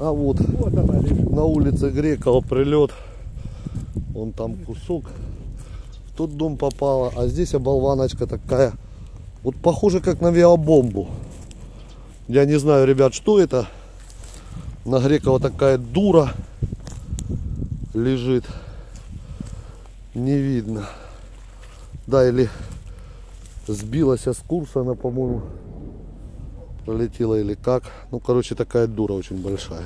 А вот Вот она на улице Грекова прилет. Вон там кусок. В тот дом попала. А здесь оболваночка такая. Вот похоже как на авиабомбу. Я не знаю, ребят, что это. На Грекова такая дура лежит. Не видно. Да, или сбилась с курса, она, по-моему, пролетела или как. Ну, короче, такая дура очень большая.